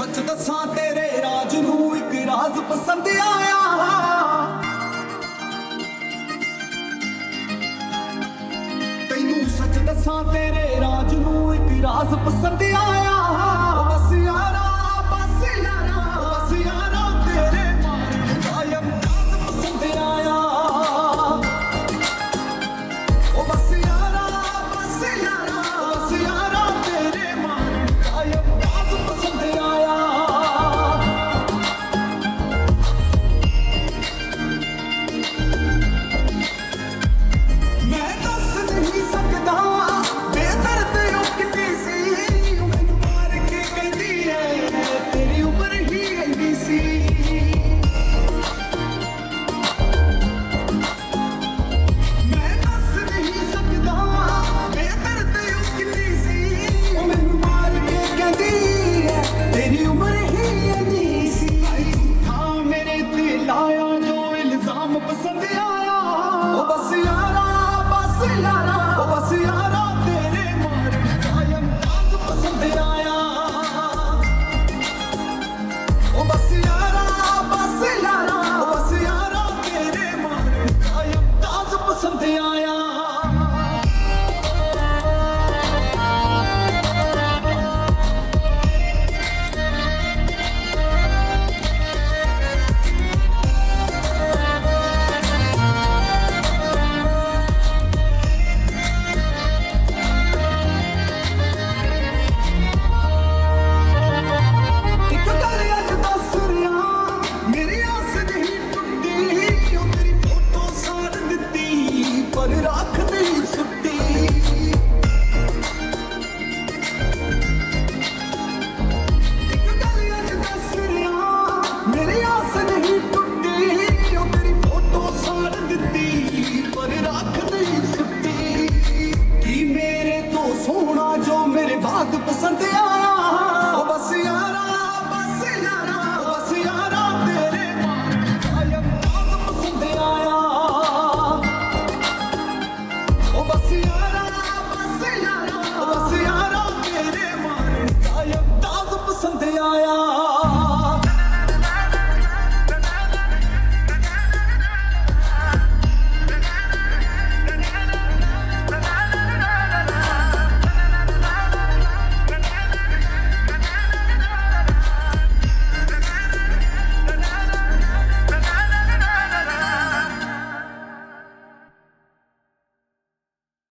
ਸੱਚ ਦੱਸਾਂ ਤੇਰੇ ਰਾਜ ਨੂੰ ਇੱਕ ਰਾਜ਼ ਪਸੰਦ ਆਇਆ। ਤੈਨੂੰ ਸੱਚ ਦੱਸਾਂ ਤੇਰੇ ਰਾਜ ਨੂੰ ਇੱਕ ਰਾਜ਼ ਪਸੰਦ ਆਇਆ। something ਹੋਣਾ ਜੋ ਮੇਰੇ ਬਾਤ ਪਸੰਦ ਆਇਆ। ਉਹ ਬਸ ਯਾਰਾ ਬਸ ਯਾਰਾ ਤੇਰੇ ਆਇਆ ਬਾਤ ਪਸੰਦ ਆਇਆ। ਉਹ ਬਸ ਯਾਰਾ, ਬਸ ਬਸ ਯਾਰਾ ਤੇਰੇ ਮਾਰਨ ਆਇਆ ਬਾਤ ਪਸੰਦ ਆਇਆ।